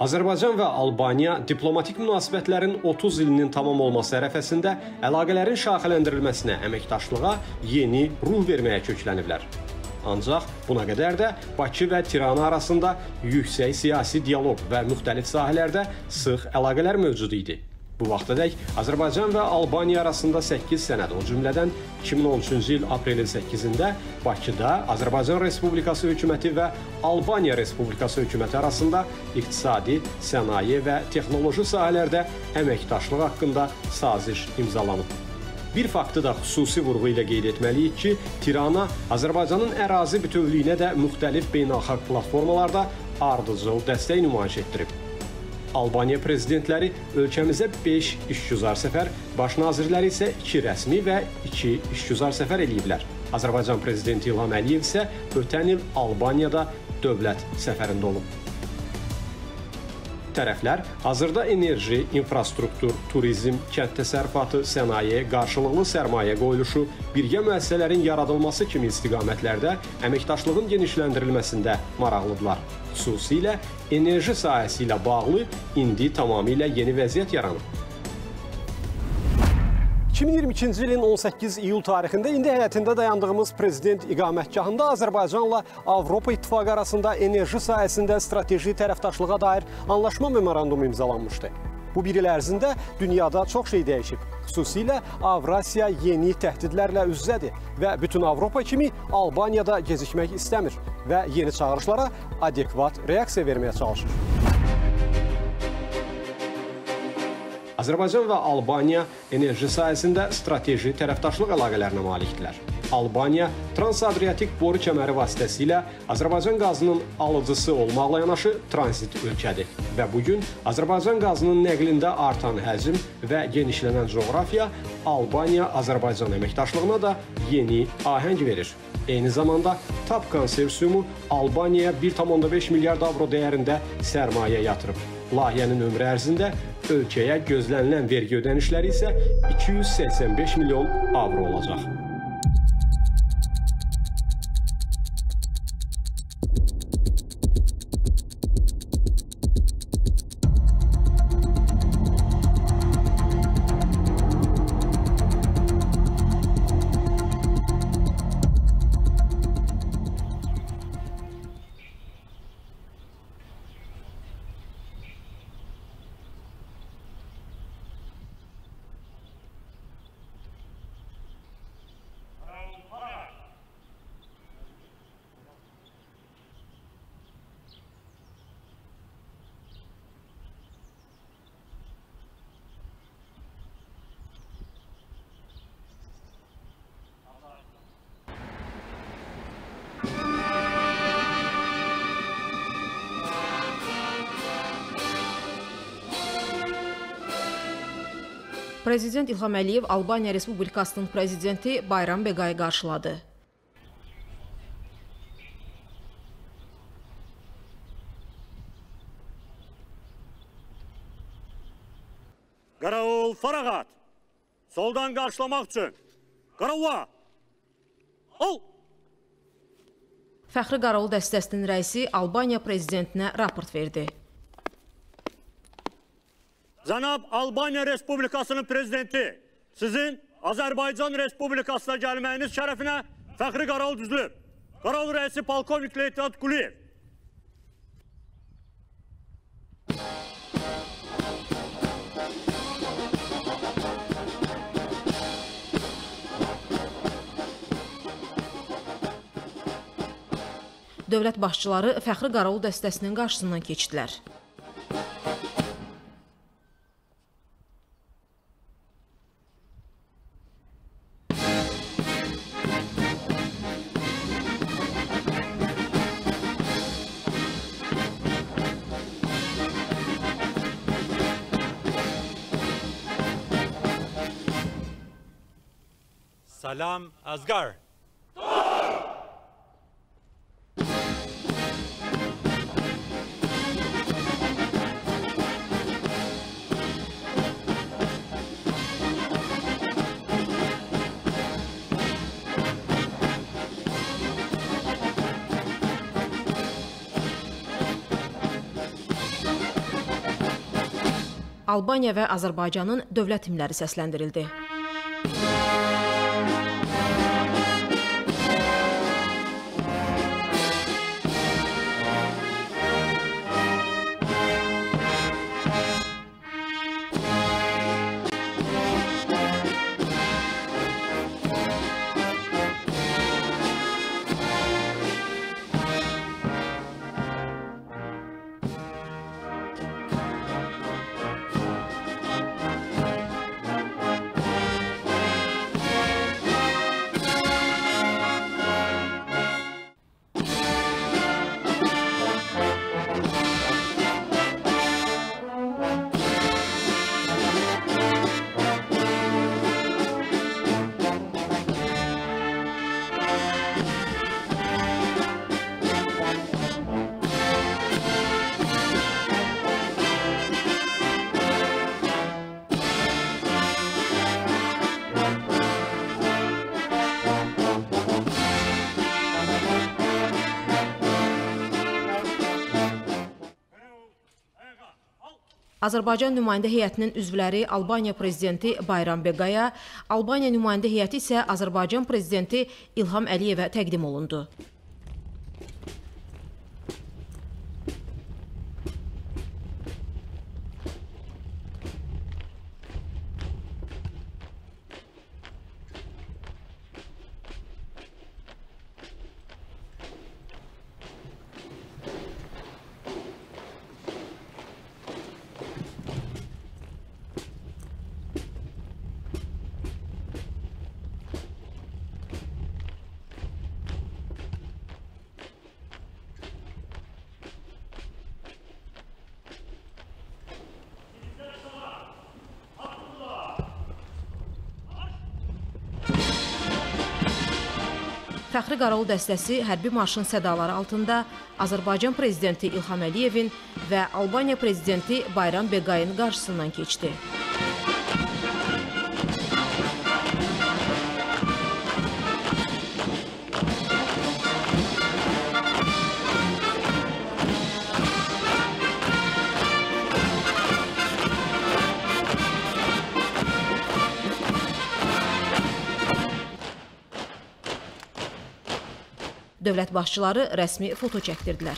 Azərbaycan və Albaniya diplomatik münasibətlərin 30 ilinin tamam olması ərəfəsində əlaqələrin şaxələndirilməsinə, əməkdaşlığa yeni ruh verməyə kökləniblər. Ancaq buna qədər də Bakı və Tirana arasında yüksək siyasi dialoq və müxtəlif sahələrdə sıx əlaqələr mövcud idi. Bu vaxtadək Azərbaycan və Albaniya arasında 8 sənəd, o cümlədən 2013-cü il aprelin 8-də Bakıda Azərbaycan Respublikası hökuməti və Albaniya Respublikası hökuməti arasında iqtisadi, sənaye və texnoloji sahələrdə əməkdaşlıq haqqında saziş imzalanıb. Bir faktı da xüsusi vurğu ilə qeyd etməliyik ki, Tirana Azərbaycanın ərazi bütövlüyünə də müxtəlif beynəlxalq platformalarda ardıcıl dəstək nümayiş etdirib. Albaniya prezidentləri ölkəmizə 5 işgüzar səfər, baş nazirləri isə 2 rəsmi və 2 işgüzar səfər eləyiblər. Azərbaycan prezidenti İlham Əliyev isə ötən il Albaniyada dövlət səfərində olub. Tərəflər hazırda enerji, infrastruktur, turizm, kənd təsərrüfatı, sənaye, qarşılıqlı sərmayə qoyuluşu, birgə müəssisələrin yaradılması kimi istiqamətlərdə əməkdaşlığın genişləndirilməsində maraqlıdırlar. Xüsusilə enerji sahəsi ilə bağlı indi tamamilə yeni vəziyyət yaranıb. 2022-ci ilin 18 iyul tarixində indi həyətində dayandığımız prezident iqamətgahında Azərbaycanla Avropa İttifaqı arasında enerji sahəsində strateji tərəfdaşlığa dair anlaşma memorandumu imzalanmışdı. Bu bir il ərzində dünyada çox şey dəyişib. Xüsusilə Avrasiya yeni təhdidlərlə üz-üzədir və bütün Avropa kimi Albaniyada gecikmək istəmir və yeni çağırışlara adekvat reaksiya verməyə çalışır. Azərbaycan və Albaniya enerji sahəsində strateji tərəfdaşlıq əlaqələrinə malikdirlər. Albaniya Transadriatik boru kəməri vasitəsilə Azərbaycan qazının alıcısı olmaqla yanaşı tranzit ölkədir və bu gün Azərbaycan qazının nəqlində artan həcm və genişlənən coğrafiya Albaniya-Azərbaycan əməkdaşlığına da yeni ahəng verir. Eyni zamanda TAP konsorsiumu Albaniyaya 1,5 milyard avro dəyərində sərmayə yatırıb. Layihənin ömrü ərzində ölkəyə gözlənilən vergi ödənişləri isə 285 milyon avro olacaq. Prezident İlham Əliyev Albaniya Respublikasının prezidenti Bayram Beqayı qarşıladı. Qaravul Farağat. Soldan qarşılamaq üçün. Qaravula. Ol. Fəxri Qaravul dəstəsinin rəisi Albaniya prezidentinə raport verdi. Cənab Albaniya Respublikasının prezidenti, sizin Azərbaycan Respublikasına gəlməyiniz şərəfinə fəxri qaral düzülüb. Qaral rəisi Polkovnik Leytenant Quliyev. Dövlət başçıları Fəxri Qaravul dəstəsinin qarşısından keçdilər. Salam Asgar. Albaniya və Azərbaycanın dövlət himləri səsləndirildi. Azərbaycan nümayəndə heyətinin üzvləri Albaniya prezidenti Bayram Beqaya, Albaniya nümayəndə heyəti isə Azərbaycan prezidenti İlham Əliyevə təqdim olundu. Fəxri Qaravul dəstəsi hərbi marşın sədaları altında Azərbaycan prezidenti İlham Əliyevin və Albaniya prezidenti Bayram Beqayın qarşısından keçdi. Dövlət başçıları rəsmi foto çəkdirdilər.